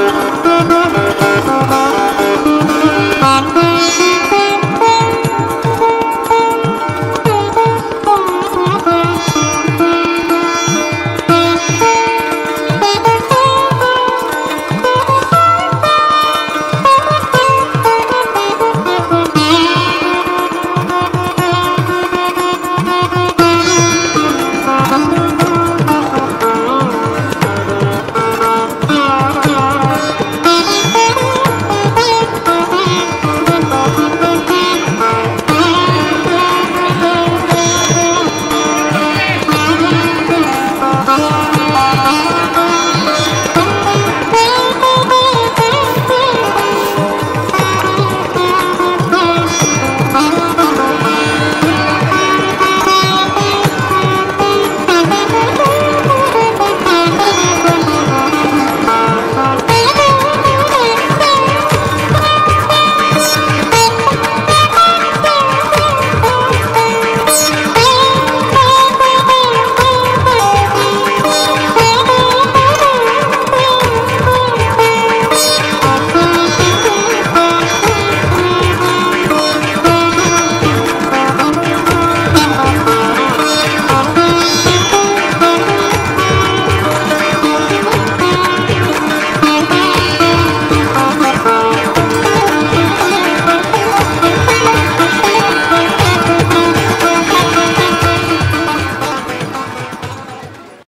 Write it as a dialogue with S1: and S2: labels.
S1: No, no.